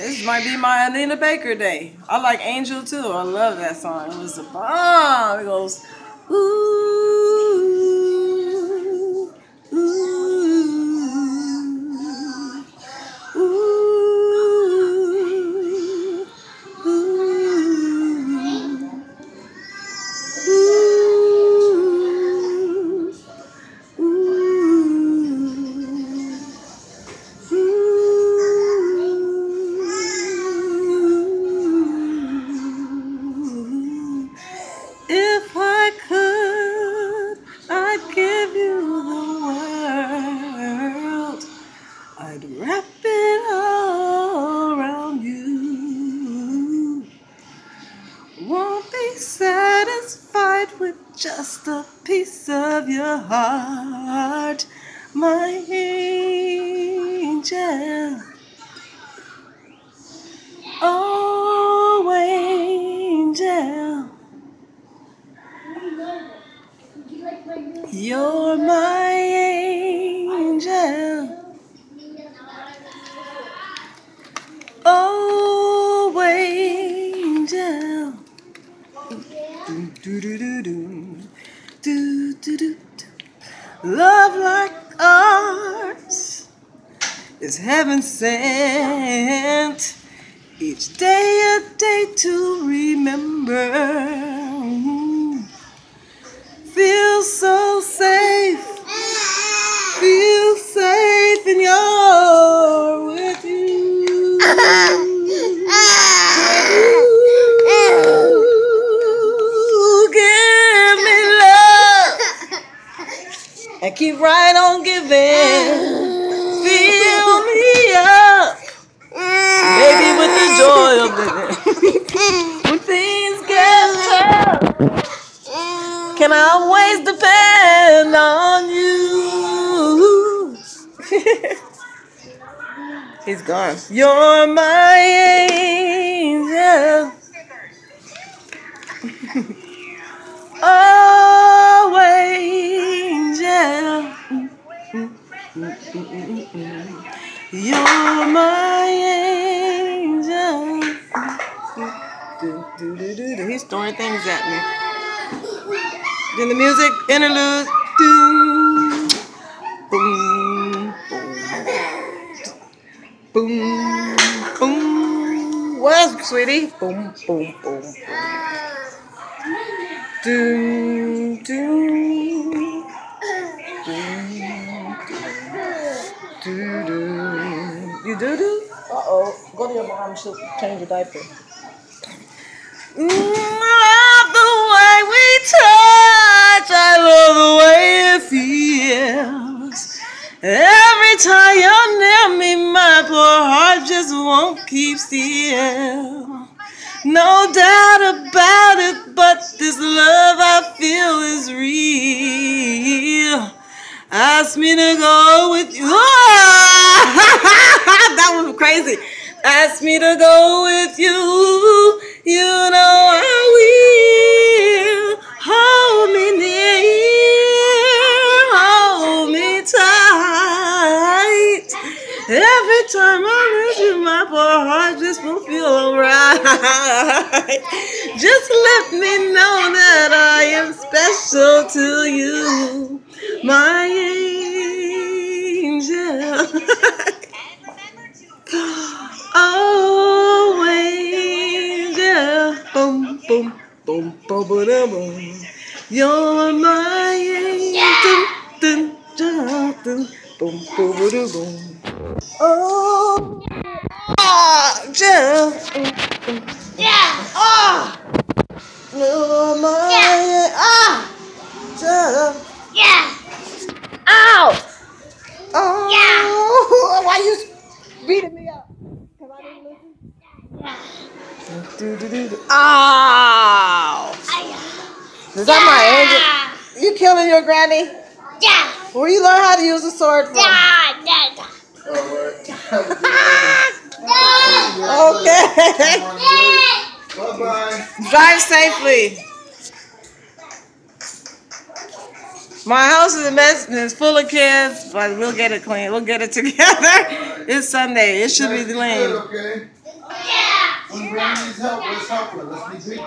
This might be my Anita Baker day. I like Angel too. I love that song. It was a bomb. It goes, ooh, satisfied with just a piece of your heart, my angel. Oh, angel. You're my Do, do, do, do. Do, do, do. Love like ours is heaven sent. Each day a day to remember. And keep right on giving. Fill me up, baby, with the joy of living. when things get tough, can I always depend on you? He's gone. You're my angel. Oh, He's throwing things at me. Then the music interlude. Doom, boom, boom, boom, boom. What sweetie? Boom, boom, boom, boom. Doom, doom, doom, do, do. You do do? Uh oh. Go to your mom. She'll change your diaper. I love the way we touch. I love the way it feels. Every time you're near me, my poor heart just won't keep still. No doubt about it, but this love I feel is real. Ask me to go with you. that was crazy. Ask me to go with you. You know I will. Hold me near. Hold me tight. Every time I miss you, my poor heart just won't feel alright. Just let me know that I am special to you, my boom, boom. You're my angel. Dun, dun, dun, boom, boom, boom, boom. Oh, angel. Yeah. Ah! You're my ah! Angel. Yeah. Ow! Oh! Yeah. Why you beating me up? Cause I didn't listen. Yeah. Do, do, do, do. Ow! Is that my angel? You killing your granny? Yeah. Where you learn how to use a sword from? Yeah. Yeah. Okay. Bye bye. Drive safely. My house is a mess and it's full of kids, but we'll get it clean. We'll get it together. It's Sunday. It should be clean. okay? Yeah. When Brandy's help, let's help her. Let's be people.